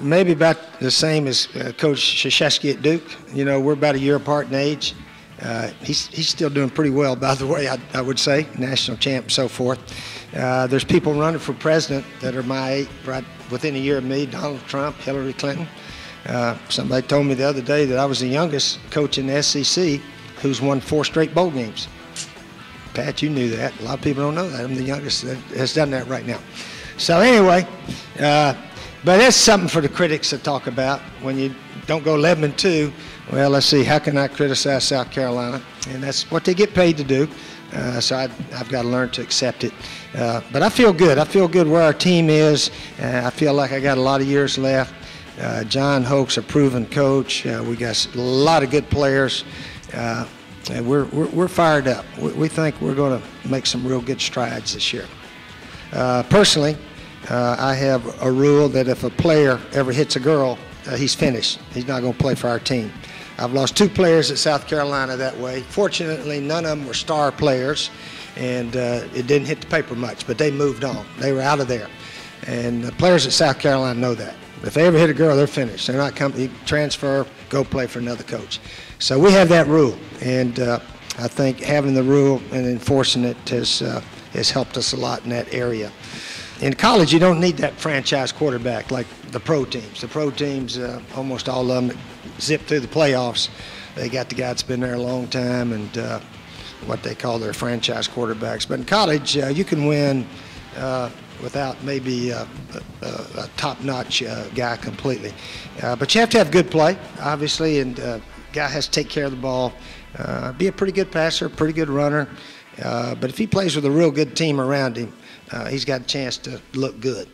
maybe about the same as uh, Coach Krzyzewski at Duke. You know, we're about a year apart in age. Uh, he's, he's still doing pretty well, by the way, I, I would say, national champ and so forth. Uh, there's people running for president that are my right within a year of me, Donald Trump, Hillary Clinton. Uh, somebody told me the other day that I was the youngest coach in the SEC who's won four straight bowl games. Pat, you knew that. A lot of people don't know that. I'm the youngest that has done that right now. So anyway, uh, but that's something for the critics to talk about when you don't go 11 and 2. Well, let's see, how can I criticize South Carolina? And that's what they get paid to do. Uh, so I, have got to learn to accept it. Uh, but I feel good. I feel good where our team is. Uh, I feel like I got a lot of years left. Uh, Jon Hoke's a proven coach. Uh, we got a lot of good players. Uh, we're, we're, we're, fired up. We, we think we're going to make some real good strides this year. personally, I have a rule that if a player ever hits a girl, he's finished. He's not going to play for our team. I've lost two players at South Carolina that way. Fortunately, none of them were star players, and uh, it didn't hit the paper much, but they moved on. They were out of there. And the players at South Carolina know that. If they ever hit a girl, they're finished. They're not coming, transfer, go play for another coach. So we have that rule, and uh, I think having the rule and enforcing it has, uh, has helped us a lot in that area. In college, you don't need that franchise quarterback like the pro teams. The pro teams, uh, almost all of them zip through the playoffs. They got the guy that's been there a long time and uh, what they call their franchise quarterbacks. But in college, uh, you can win uh, without maybe a, a, a top-notch uh, guy completely. Uh, but you have to have good play, obviously, and uh, guy has to take care of the ball, uh, be a pretty good passer, pretty good runner. Uh, but if he plays with a real good team around him, uh, he's got a chance to look good.